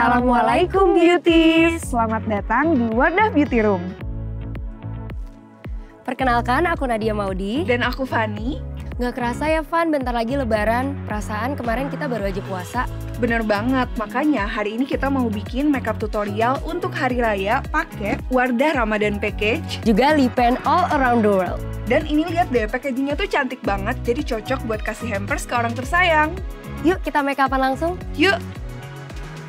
Assalamualaikum beauties. Selamat datang di Wadah Beauty Room. Perkenalkan, aku Nadia Maudi. Dan aku Fani. Gak kerasa ya, Van, bentar lagi lebaran. Perasaan kemarin kita baru aja puasa. Bener banget, makanya hari ini kita mau bikin makeup tutorial untuk hari raya pakai Wardah Ramadan Package. Juga lip pen all around the world. Dan ini lihat deh, packagingnya tuh cantik banget, jadi cocok buat kasih hampers ke orang tersayang. Yuk kita make upan langsung. Yuk,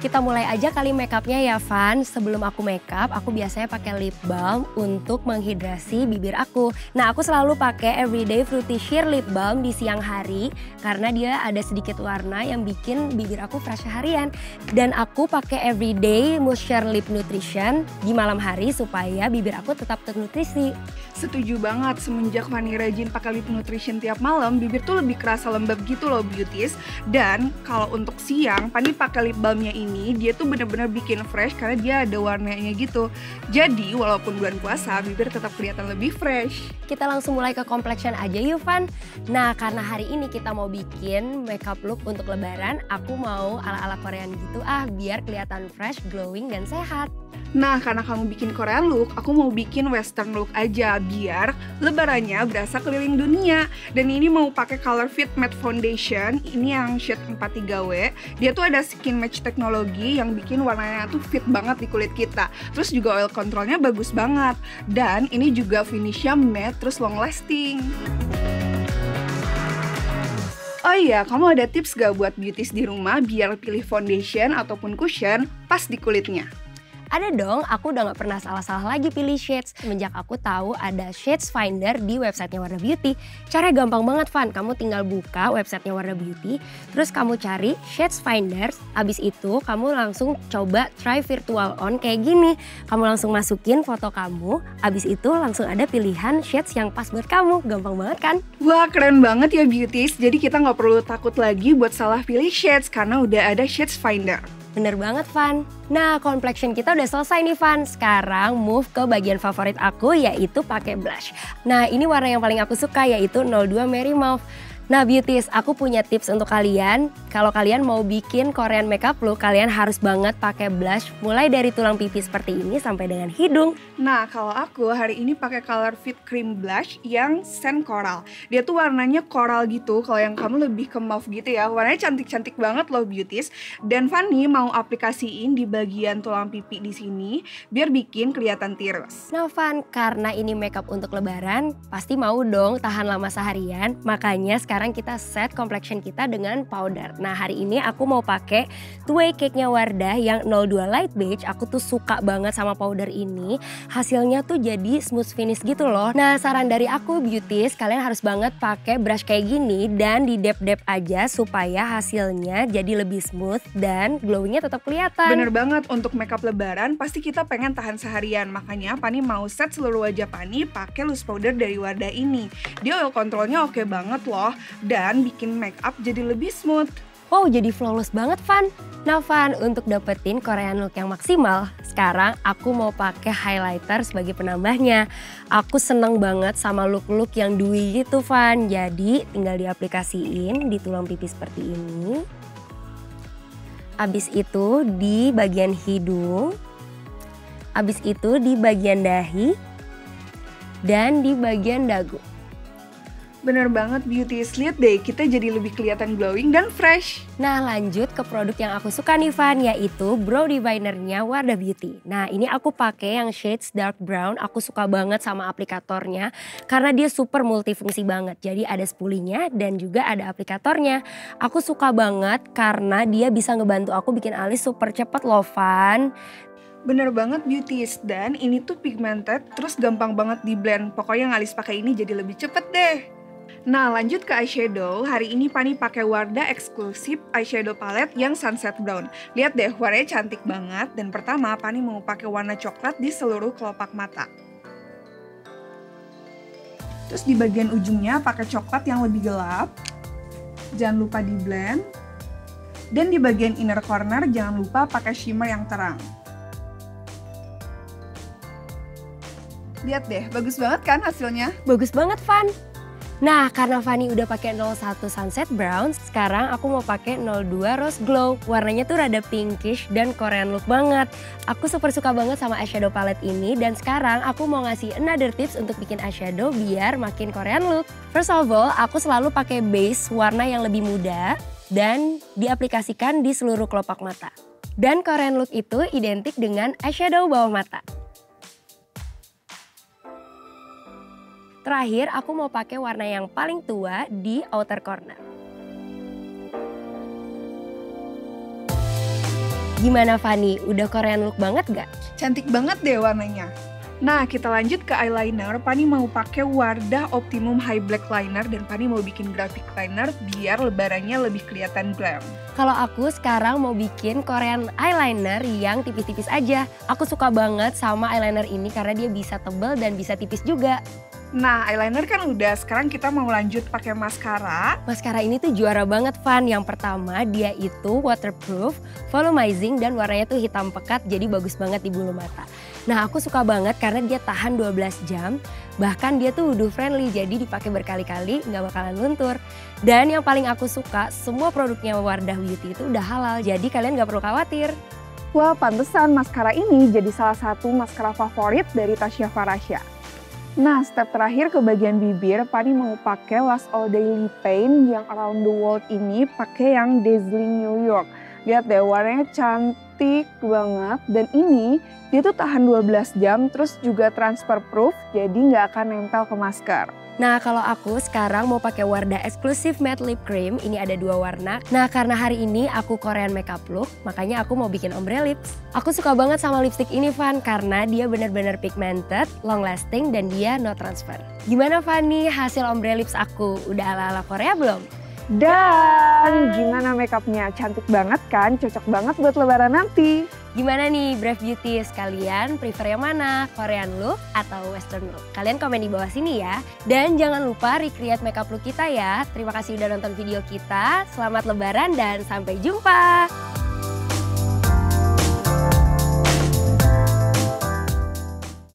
Kita mulai aja kali make upnya ya Van. Sebelum aku make up, aku biasanya pakai lip balm untuk menghidrasi bibir aku. Nah aku selalu pakai Everyday Fruity Sheer Lip Balm di siang hari karena dia ada sedikit warna yang bikin bibir aku fresh harian. Dan aku pakai Everyday Moisture Lip Nutrition di malam hari supaya bibir aku tetap ternutrisi. Setuju banget semenjak Fanny rajin pakai lip nutrition tiap malam, bibir tuh lebih kerasa lembab gitu loh beauties. Dan kalau untuk siang, Fanny pakai lip balmnya ini, dia tuh bener-bener bikin fresh karena dia ada warnanya gitu. Jadi walaupun bulan puasa, bibir tetap kelihatan lebih fresh. Kita langsung mulai ke complexion aja yuk Van. Nah karena hari ini kita mau bikin makeup look untuk lebaran, aku mau ala-ala Korean gitu ah biar kelihatan fresh, glowing, dan sehat. Nah, karena kamu bikin Korean look, aku mau bikin western look aja biar lebarannya berasa keliling dunia. Dan ini mau pakai Color Fit Matte Foundation, ini yang shade 43W. Dia tuh ada skin match teknologi yang bikin warnanya tuh fit banget di kulit kita. Terus juga oil controlnya bagus banget. Dan ini juga finishnya matte terus long lasting. Oh iya, kamu ada tips gak buat beauties di rumah biar pilih foundation ataupun cushion pas di kulitnya? Ada dong, aku udah gak pernah salah-salah lagi pilih shades semenjak aku tahu ada Shades Finder di websitenya Warna Beauty. Caranya gampang banget, Van. Kamu tinggal buka websitenya Warna Beauty, terus kamu cari Shades Finder. Abis itu kamu langsung coba try virtual on kayak gini. Kamu langsung masukin foto kamu, abis itu langsung ada pilihan shades yang pas buat kamu. Gampang banget kan? Wah, keren banget ya beauties. Jadi kita nggak perlu takut lagi buat salah pilih shades karena udah ada Shades Finder. Bener banget, Van. Nah, complexion kita udah selesai nih, Van. Sekarang move ke bagian favorit aku, yaitu pakai blush. Nah, ini warna yang paling aku suka, yaitu 02 Merry Mauve. Nah, beauties, aku punya tips untuk kalian. Kalau kalian mau bikin Korean makeup look, kalian harus banget pakai blush mulai dari tulang pipi seperti ini sampai dengan hidung. Nah, kalau aku hari ini pakai Color Fit Cream Blush yang Sand Coral. Dia tuh warnanya coral gitu, kalau yang kamu lebih ke mauve gitu ya. Warnanya cantik-cantik banget loh beauties. Dan Fanny mau aplikasiin di bagian tulang pipi di sini biar bikin kelihatan tirus. Nah, Van, karena ini makeup untuk lebaran, pasti mau dong tahan lama seharian. Makanya sekarang kita set complexion kita dengan powder. Nah, hari ini aku mau pakai two cake-nya Wardah yang 02 Light Beige. Aku tuh suka banget sama powder ini. Hasilnya tuh jadi smooth finish gitu loh. Nah, saran dari aku beauties, kalian harus banget pakai brush kayak gini dan di dep-dep aja supaya hasilnya jadi lebih smooth dan glowingnya tetap kelihatan. Bener banget, untuk makeup lebaran pasti kita pengen tahan seharian. Makanya Pani mau set seluruh wajah Pani pakai loose powder dari Wardah ini. Dia oil controlnya oke banget loh dan bikin makeup jadi lebih smooth. Wow, jadi flawless banget, Van. Nah, Van, untuk dapetin Korean look yang maksimal, sekarang aku mau pakai highlighter sebagai penambahnya. Aku seneng banget sama look-look yang dewy gitu, Van. Jadi, tinggal diaplikasiin di tulang pipi seperti ini. Abis itu di bagian hidung. Abis itu di bagian dahi. Dan di bagian dagu. Bener banget beauties, lihat deh kita jadi lebih kelihatan glowing dan fresh. Nah lanjut ke produk yang aku suka nih Van yaitu Brow Divinernya Wardah Beauty. Nah ini aku pakai yang shades dark brown, aku suka banget sama aplikatornya karena dia super multifungsi banget. Jadi ada spulinya dan juga ada aplikatornya. Aku suka banget karena dia bisa ngebantu aku bikin alis super cepet loh Van. Bener banget beauties dan ini tuh pigmented terus gampang banget di blend. Pokoknya ngalis pakai ini jadi lebih cepet deh. Nah lanjut ke eyeshadow, hari ini Pani pakai Wardah eksklusif eyeshadow palette yang sunset brown. Lihat deh warnanya cantik banget dan pertama Pani mau pakai warna coklat di seluruh kelopak mata. Terus di bagian ujungnya pakai coklat yang lebih gelap. Jangan lupa di blend. Dan di bagian inner corner jangan lupa pakai shimmer yang terang. Lihat deh, bagus banget kan hasilnya? Bagus banget Van. Nah, karena Fanny udah pakai 01 Sunset Brown, sekarang aku mau pakai 02 Rose Glow. Warnanya tuh rada pinkish dan Korean look banget. Aku super suka banget sama eyeshadow palette ini dan sekarang aku mau ngasih another tips untuk bikin eyeshadow biar makin Korean look. First of all, aku selalu pakai base warna yang lebih muda dan diaplikasikan di seluruh kelopak mata. Dan Korean look itu identik dengan eyeshadow bawah mata. Terakhir, aku mau pakai warna yang paling tua di outer corner. Gimana Fanny? Udah Korean look banget gak? Cantik banget deh warnanya. Nah, kita lanjut ke eyeliner. Pani mau pakai Wardah Optimum High Black Liner dan Pani mau bikin graphic liner biar lebarannya lebih kelihatan glam. Kalau aku sekarang mau bikin Korean eyeliner yang tipis-tipis aja. Aku suka banget sama eyeliner ini karena dia bisa tebal dan bisa tipis juga. Nah, eyeliner kan udah, sekarang kita mau lanjut pakai maskara. Maskara ini tuh juara banget, Van. Yang pertama, dia itu waterproof, volumizing, dan warnanya tuh hitam pekat, jadi bagus banget di bulu mata. Nah, aku suka banget karena dia tahan 12 jam, bahkan dia tuh wudhu friendly, jadi dipakai berkali-kali nggak bakalan luntur. Dan yang paling aku suka, semua produknya Wardah Beauty itu udah halal, jadi kalian nggak perlu khawatir. Wah, pantesan maskara ini jadi salah satu maskara favorit dari Tasya Farasya. Nah, step terakhir ke bagian bibir, Pani mau pakai Last All Daily Paint yang Around the World ini pakai yang Dazzling New York. Lihat deh, warnanya cantik banget. Dan ini, dia tuh tahan 12 jam, terus juga transfer proof, jadi nggak akan nempel ke masker. Nah kalau aku sekarang mau pakai Wardah Exclusive Matte Lip Cream, ini ada dua warna. Nah karena hari ini aku Korean makeup look, makanya aku mau bikin ombre lips. Aku suka banget sama lipstick ini Van, karena dia benar-benar pigmented, long lasting, dan dia no transfer. Gimana Fanny hasil ombre lips aku? Udah ala-ala Korea belum? Dan gimana makeupnya? Cantik banget kan? Cocok banget buat lebaran nanti. Gimana nih Brave Beauty sekalian prefer yang mana? Korean look atau western look? Kalian komen di bawah sini ya. Dan jangan lupa recreate makeup look kita ya. Terima kasih udah nonton video kita. Selamat lebaran dan sampai jumpa.